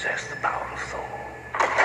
possess the power of Thor.